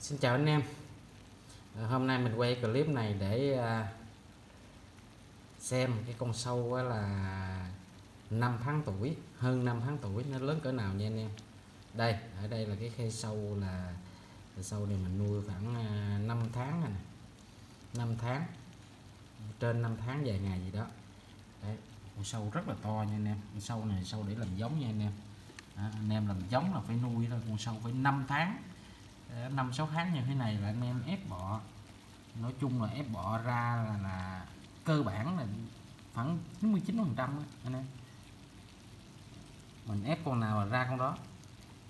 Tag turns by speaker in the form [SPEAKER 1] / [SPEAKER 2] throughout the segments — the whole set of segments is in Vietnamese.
[SPEAKER 1] Xin chào anh em. À, Hôm nay mình quay clip này để à, xem cái con sâu là 5 tháng tuổi hơn 5 tháng tuổi nó lớn cỡ nào nha anh em. Đây ở đây là cái khe sâu là sâu này mình nuôi khoảng à, 5 tháng này 5 tháng trên 5 tháng vài ngày gì đó. Đấy con sâu rất là to nha anh em. Con sâu này sâu để làm giống nha anh em. Đó, anh em làm giống là phải nuôi thôi con sâu phải 5 tháng năm sáu tháng như thế này là anh em ép bọ nói chung là ép bọ ra là, là cơ bản là khoảng 99 phần trăm anh em. Mình ép con nào là ra con đó.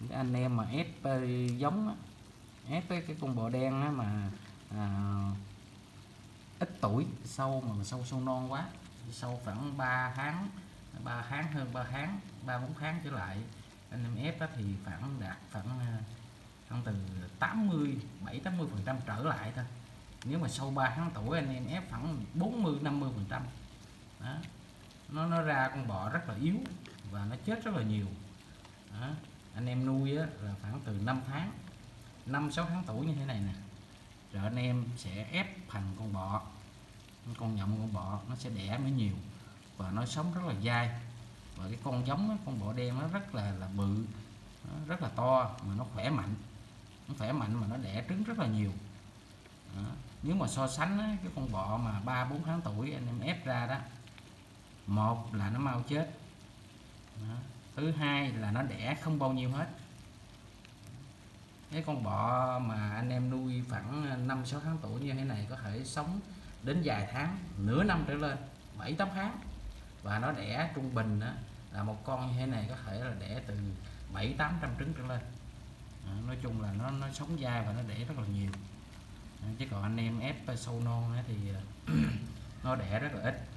[SPEAKER 1] Cái anh em mà ép ờ, giống á, ép cái, cái con bò đen á mà à, ít tuổi sâu mà sâu sâu non quá sâu khoảng 3 tháng 3 tháng hơn 3 tháng 3 4 tháng trở lại. Anh em ép thì khoảng đạt khoảng à, khoảng từ 80 7 80 phần trăm trở lại thôi. Nếu mà sau 3 tháng tuổi anh em ép khoảng 40 50 phần trăm. Nó nó ra con bọ rất là yếu và nó chết rất là nhiều. Đó. anh em nuôi á, là khoảng từ 5 tháng 5 6 tháng tuổi như thế này nè rồi anh em sẽ ép thành con bọ. Con nhộng con bọ nó sẽ đẻ mới nhiều và nó sống rất là dai. Và cái con giống đó, con bọ đen nó rất là là bự nó rất là to mà nó khỏe mạnh nó khỏe mạnh mà nó đẻ trứng rất là nhiều. Đó. nếu mà so sánh á, cái con bọ mà ba bốn tháng tuổi anh em ép ra đó một là nó mau chết. Đó. thứ hai là nó đẻ không bao nhiêu hết. Cái con bọ mà anh em nuôi khoảng 5 6 tháng tuổi như thế này có thể sống đến vài tháng nửa năm trở lên 7 8 tháng. Và nó đẻ trung bình đó, là một con như thế này có thể là đẻ từ 7 800 trứng trở lên à, nói chung là nó nó sống dai và nó đẻ rất là nhiều. À, chứ còn anh em ép sâu non thì nó đẻ rất là ít.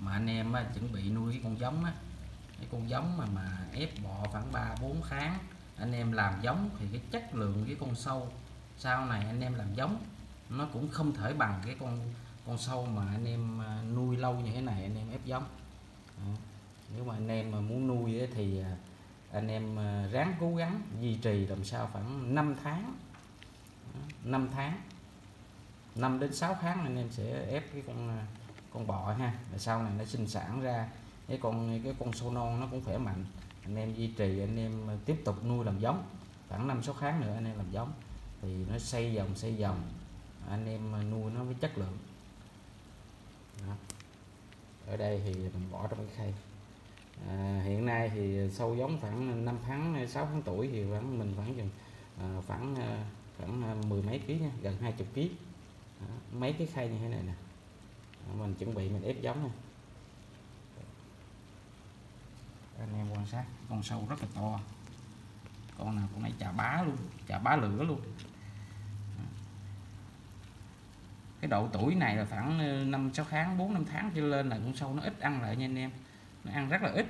[SPEAKER 1] Mà anh em á, chuẩn bị nuôi cái con giống á cái con giống mà mà ép bọ khoảng 3 4 tháng anh em làm giống thì cái chất lượng cái con sâu sau này anh em làm giống nó cũng không thể bằng cái con con sâu mà anh em à, nuôi lâu như thế này anh em ép giống. À, nếu mà anh em mà muốn nuôi thì à, anh em ờ, ráng cố gắng duy trì làm sao khoảng 5 tháng. 5 tháng. 5 đến 6 tháng anh em sẽ ép cái con ờ, con bọ ha. Rồi sau này nó sinh sản ra, cái con cái con sâu non nó cũng khỏe mạnh. Anh em duy trì, anh em ờ, tiếp tục nuôi làm giống. Khoảng 5 6 tháng nữa anh em làm giống. Thì nó xây dòng xây dòng. Anh em nuôi nó với chất lượng. Đó. ở đây thì mình bỏ trong cái khay à, hiện nay thì sâu giống khoảng 5 tháng 6 tháng tuổi thì khoảng mình khoảng chừng à, khoảng à, khoảng à, mười mấy ký nha gần 20 ký. À, mấy cái khay như thế này nè. À, mình chuẩn bị mình ép giống nha. Anh em quan sát con sâu rất là to. Con nào cũng nãy chà bá luôn chà bá lửa luôn. Cái độ tuổi này là khoảng à, 5 6 tháng 4 5 tháng trở lên là con sâu nó ít ăn lại nha anh em nó ăn rất là ít.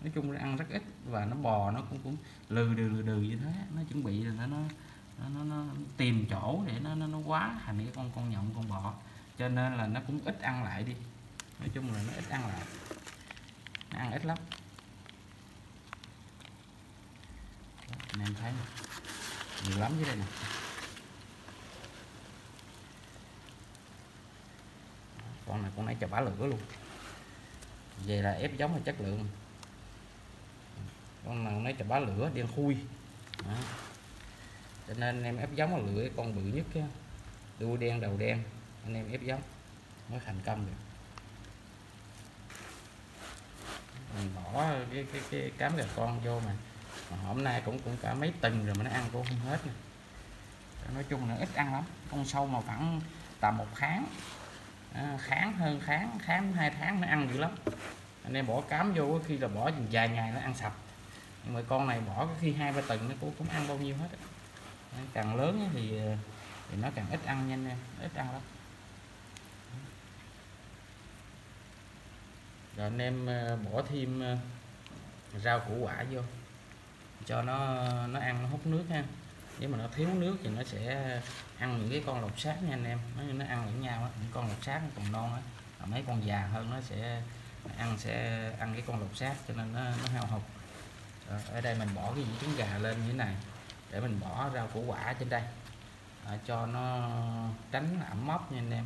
[SPEAKER 1] Nói chung là ăn rất ít và nó bò nó cũng cũng lừ đừ lừ đừ như thế. Nó chuẩn bị là nó nó nó, nó, nó tìm chỗ để nó nó, nó quá thành cái con con nhộng con bọ. Cho nên là nó cũng ít ăn lại đi. Nói chung là nó ít ăn lại. Nó ăn ít lắm. Anh em thấy nhiều lắm dưới đây nè. Con này con nãy chà bá lửa luôn về là ép giống là chất lượng. Con nào nói chả bá lửa đen khui. Đó. cho nên em ép giống là lửa, con bự nhất á. Đuôi đen đầu đen, anh em ép giống, mới thành công được. Mình bỏ cái cái cái cám gà con vô mà. Mà hôm nay cũng cũng cả mấy tuần rồi mà nó ăn cũng không hết nè. Nói chung là ít ăn lắm, con sâu mà khoảng tầm một tháng à, kháng hơn kháng kháng hai tháng nó ăn dữ lắm. Anh em bỏ cám vô khi là bỏ vài ngày nó ăn sạch. Nhưng mà con này bỏ khi hai ba tuần nó cũng cũng ăn bao nhiêu hết càng lớn thì ờ, thì nó càng ít ăn nhanh em ít ăn lắm. Rồi anh em ờ, bỏ thêm ờ, rau củ quả vô. Cho nó nó ăn nó hút nước ha nếu mà nó thiếu nước thì nó sẽ ăn những cái con lột xác nha anh em. Nó, nó ăn lẫn nhau á những con lột xác còn non á mấy con già hơn nó sẽ ăn sẽ ăn cái con lột xác cho nên nó, nó hao hụt. Ở đây mình bỏ cái những trứng gà lên như thế này để mình bỏ rau củ quả trên đây. À, cho nó tránh ẩm mốc nha anh em.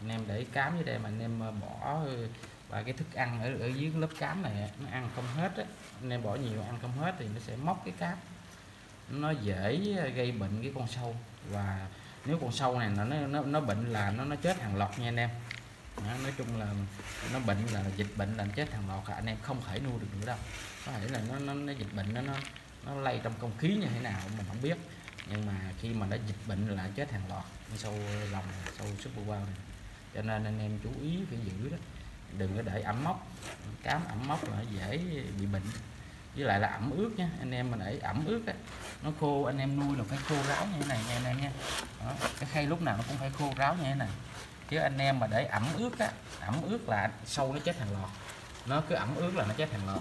[SPEAKER 1] Anh em để cám dưới đây mà anh em ờ, bỏ ờ, và cái thức ăn ở, ở dưới lớp cám này nó ăn không hết á. Anh em bỏ nhiều ăn không hết thì nó sẽ móc cái cám nó dễ gây bệnh cái con sâu. Và nếu con sâu này nó nó nó bệnh là nó nó chết hàng loạt nha anh em. Đó, nói chung là nó bệnh là dịch bệnh là chết hàng loạt anh em không thể nuôi được nữa đâu. Có thể là nó nó, nó dịch bệnh nó nó nó lây trong không khí như thế nào mình không biết. Nhưng mà khi mà nó dịch bệnh là chết hàng loạt. Sâu lòng sâu super wow này. Cho nên anh em chú ý phải giữ đó. Đừng có để ẩm mốc. Cám ẩm mốc là dễ bị bệnh. Với lại là ẩm ướt nha. Anh em mà để ẩm ướt á nó khô anh em nuôi là phải khô ráo như thế này nha anh em nha đó. cái khay lúc nào nó cũng phải khô ráo như thế này. Chứ anh em mà để ẩm ướt á ẩm ướt là sâu nó chết hàng loạt nó cứ ẩm ướt là nó chết hàng loạt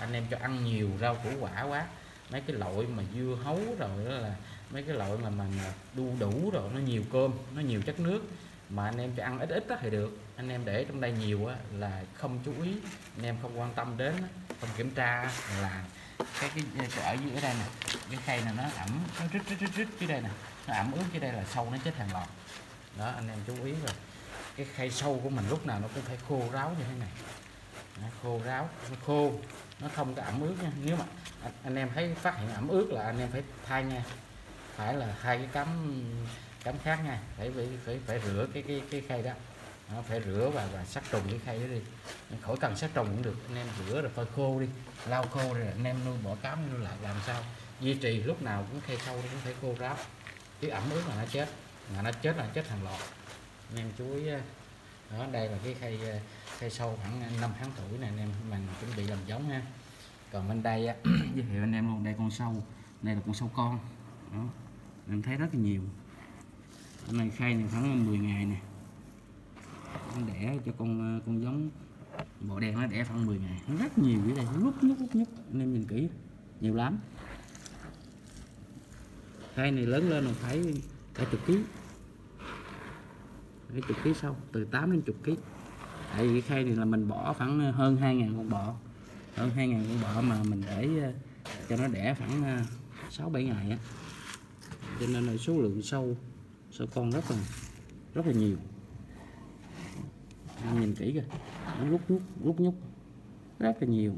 [SPEAKER 1] anh em cho ăn nhiều rau củ quả quá. Mấy cái loại mà dưa hấu rồi đó là mấy cái loại mà mình đu đủ rồi nó nhiều cơm nó nhiều chất nước. Mà anh em cho ăn ít ít đó thì được. Anh em để trong đây nhiều á, là không chú ý anh em không quan tâm đến không kiểm tra là cái cái, cái ở dưới ở đây nè. Cái khay này nó ẩm nó rít rít rít rít dưới đây nè. Nó ẩm ướt dưới đây là sâu nó chết hàng loạt. Đó anh em chú ý rồi. Cái khay sâu của mình lúc nào nó cũng phải khô ráo như thế này. Nó khô ráo nó khô nó không có ẩm ướt nha. Nếu mà anh em thấy phát hiện ẩm ướt là anh em phải thay nha. Phải là thay cái cắm cắm khác nha. Phải phải phải, phải rửa cái cái cái khay đó nó phải rửa và và sát trùng cái khay đó đi. Khỏi cần sát trùng cũng được anh em rửa rồi phơi khô đi, lau khô rồi anh em nuôi bỏ cám nuôi lại làm sao? Duy trì lúc nào cũng khay sâu cũng phải khô ráo. Chứ ẩm ướt là nó chết, mà nó chết là chết hàng loạt anh em chú ý đó, đây là cái khay à, khay sâu khoảng 5 tháng tuổi này anh em mình chuẩn bị làm giống ha. Còn bên đây giới thiệu anh em luôn, đây con sâu, đây là con sâu con, đó. Em thấy rất là nhiều. Này khay này khoảng 10 ngày nè nó đẻ cho con ờ, con giống. Bộ đen nó đẻ khoảng 10 ngày. Nó rất nhiều dưới đây nó rút nhúc rút nhúc. Anh em nhìn kỹ, nhiều lắm. Khay này lớn lên là phải cả chục ký. Cái chục ký sau, từ 8 đến chục ký. Tại vì cái khay này là mình bỏ khoảng ờ, hơn 2.000 con bọ. Hơn 2.000 con bọ mà mình để ờ, cho nó đẻ khoảng 6 7 ngày á. Cho nên là số lượng sâu sâu con rất là rất là nhiều nhìn kỹ kìa. Nó rút nhúc rút nhúc. Rất là nhiều.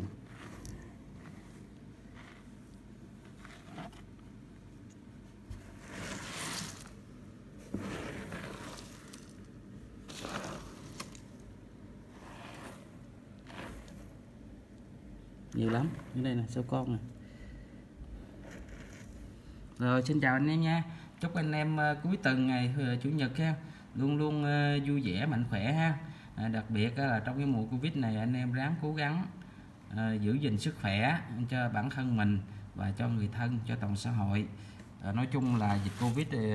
[SPEAKER 1] Nhiều lắm. Ở đây là sâu con này rồi, xin chào anh em nha. Chúc anh em ờ, cuối tuần ngày ờ, chủ nhật ha. Luôn luôn ờ, vui vẻ, mạnh khỏe ha à, đặc biệt là trong cái mùa covid này anh em ráng cố gắng à, giữ gìn sức khỏe cho bản thân mình và cho người thân cho toàn xã hội. À, nói chung là dịch covid thì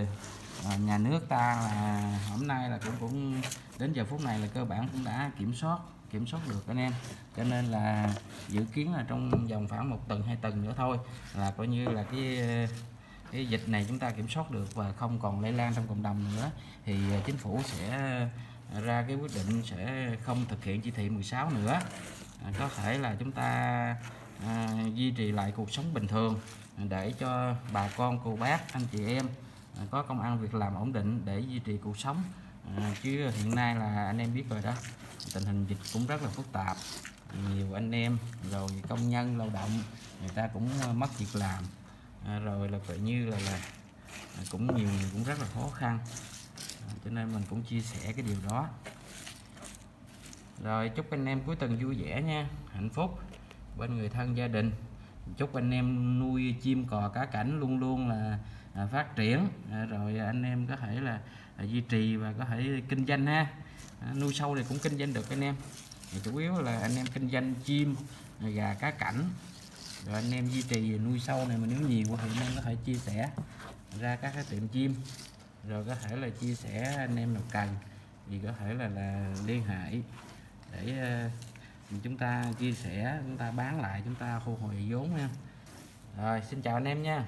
[SPEAKER 1] à, nhà nước ta là hôm nay là cũng cũng đến giờ phút này là cơ bản cũng đã kiểm soát kiểm soát được anh em. Cho nên là dự kiến là trong vòng khoảng một tuần hai tuần nữa thôi là coi như là cái cái dịch này chúng ta kiểm soát được và không còn lây lan trong cộng đồng nữa. Thì à, chính phủ sẽ ra cái quyết định sẽ không thực hiện chỉ thị 16 nữa. À, có thể là chúng ta à, duy trì lại cuộc sống bình thường để cho bà con cô bác anh chị em à, có công ăn việc làm ổn định để duy trì cuộc sống. À, chứ hiện nay là anh em biết rồi đó tình hình dịch cũng rất là phức tạp. Nhiều anh em rồi công nhân lao động người ta cũng à, mất việc làm. À, rồi là tự như là là cũng nhiều người cũng rất là khó khăn cho nên mình cũng chia sẻ cái điều đó. Rồi, chúc anh em cuối tuần vui vẻ nha. Hạnh phúc. Bên người thân gia đình. Chúc anh em nuôi chim cò cá cảnh luôn luôn là à, phát triển. À, rồi anh em có thể là à, duy trì và có thể kinh doanh ha. Nuôi sâu thì cũng kinh doanh được anh em. Thì chủ yếu là anh em kinh doanh chim gà cá cảnh. Rồi anh em duy trì nuôi sâu này mà nếu nhiều thì anh em có thể chia sẻ ra các cái tiệm chim rồi có thể là chia sẻ anh em nào cần. Thì có thể là là liên hệ để uh, chúng ta chia sẻ chúng ta bán lại chúng ta thu hồi vốn nha. Rồi xin chào anh em nha.